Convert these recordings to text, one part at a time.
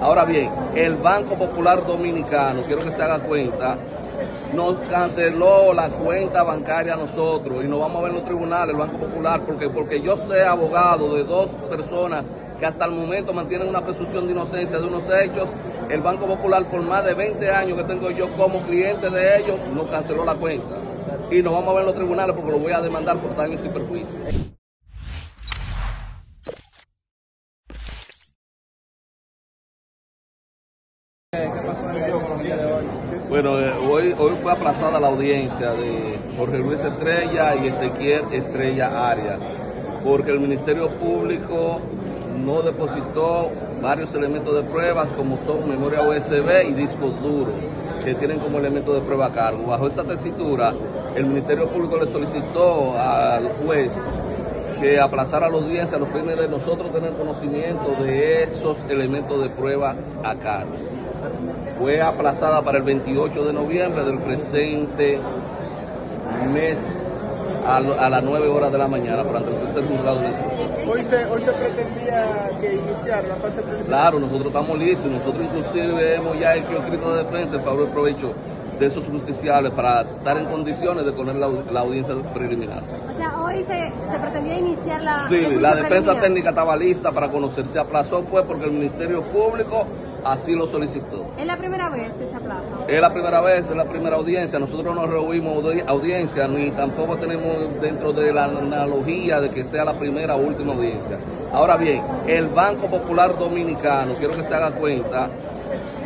Ahora bien, el Banco Popular Dominicano, quiero que se haga cuenta, nos canceló la cuenta bancaria a nosotros y nos vamos a ver en los tribunales, el Banco Popular, porque, porque yo sé abogado de dos personas que hasta el momento mantienen una presunción de inocencia de unos hechos. El Banco Popular, por más de 20 años que tengo yo como cliente de ellos, nos canceló la cuenta. Y nos vamos a ver en los tribunales porque lo voy a demandar por daños y perjuicios. Bueno, eh, hoy, hoy fue aplazada la audiencia de Jorge Luis Estrella y Ezequiel Estrella Arias, porque el Ministerio Público no depositó varios elementos de pruebas como son memoria USB y discos duros que tienen como elemento de prueba a cargo. Bajo esta tesitura, el Ministerio Público le solicitó al juez que aplazara la audiencia a los fines de nosotros tener conocimiento de esos elementos de pruebas a cargo. Fue aplazada para el 28 de noviembre del presente mes a, a las 9 horas de la mañana para el tercer juzgado de instrucción. Hoy se, hoy se pretendía que iniciar la fase preliminar. Claro, nosotros estamos listos, nosotros inclusive hemos ya hecho escrito de defensa en favor del provecho de esos justiciables para estar en condiciones de poner la, la audiencia preliminar. O sea, hoy se, se pretendía iniciar la. Sí, la defensa preliminar. técnica estaba lista para conocer. Se aplazó fue porque el Ministerio Público así lo solicitó. Es la primera vez que se aplaza. Es la primera vez, es la primera audiencia. Nosotros no rehuimos audi- audiencia, ni tampoco tenemos dentro de la analogía de que sea la primera o última audiencia. Ahora bien, el Banco Popular Dominicano, quiero que se haga cuenta,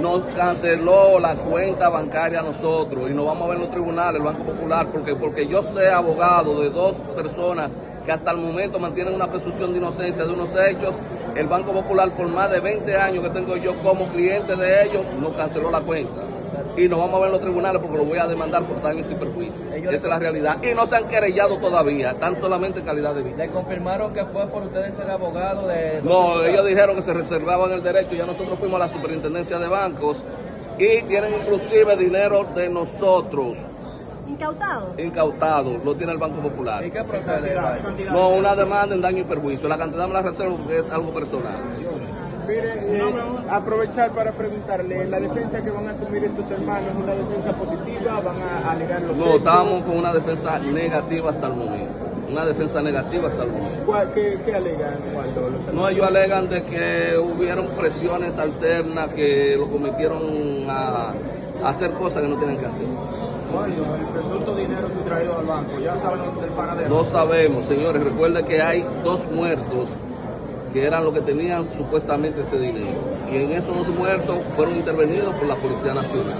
nos canceló la cuenta bancaria a nosotros y nos vamos a ver en los tribunales, el Banco Popular, porque, porque yo sé abogado de dos personas que hasta el momento mantienen una presunción de inocencia de unos hechos. El Banco Popular, por más de 20 años que tengo yo como cliente de ellos, nos canceló la cuenta. Y nos vamos a ver en los tribunales porque lo voy a demandar por daños y perjuicios. Esa es la realidad. Y no se han querellado todavía, están solamente en calidad de víctima. Le confirmaron que fue por ustedes ser abogado de... No, ellos dijeron que se reservaban el derecho, ya nosotros fuimos a la superintendencia de bancos y tienen inclusive dinero de nosotros Incautado. incautado, lo tiene el Banco Popular. ¿Y qué procede? No, una demanda en daño y perjuicio, la cantidad me la reservo porque es algo personal. Mire, eh, aprovechar para preguntarle, ¿la defensa que van a asumir estos hermanos es una defensa positiva? ¿Van a alegar los No, hechos? estamos con una defensa negativa hasta el momento, una defensa negativa hasta el momento. ¿Cuál- ¿Qué, qué alegan los? No, ellos alegan de que hubieron presiones alternas que lo cometieron a, a hacer cosas que no tienen que hacer. el presunto dinero sustraído al banco, ya saben del paradero. No sabemos, señores. Recuerden que hay dos muertos que eran los que tenían supuestamente ese dinero. Y en esos dos muertos fueron intervenidos por la Policía Nacional.